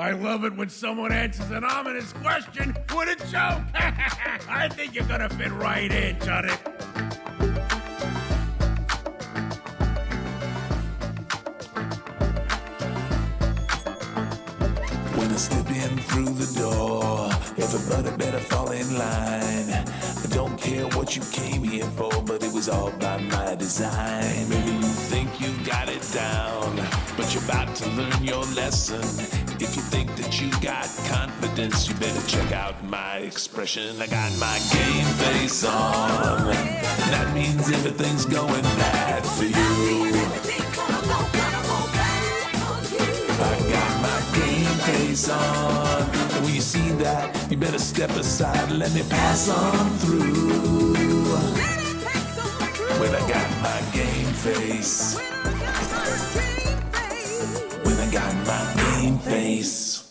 I love it when someone answers an ominous question with a joke. I think you're gonna fit right in, Johnny. When I step in through the door, everybody better fall in line. I don't care what you came here for, but it was all by my design. Maybe but you're about to learn your lesson. If you think that you got confidence, you better check out my expression. I got my game face on. That means everything's going bad for you. I got my game face on. And when you see that, you better step aside and let me pass on through. When I got my game face got my mean face.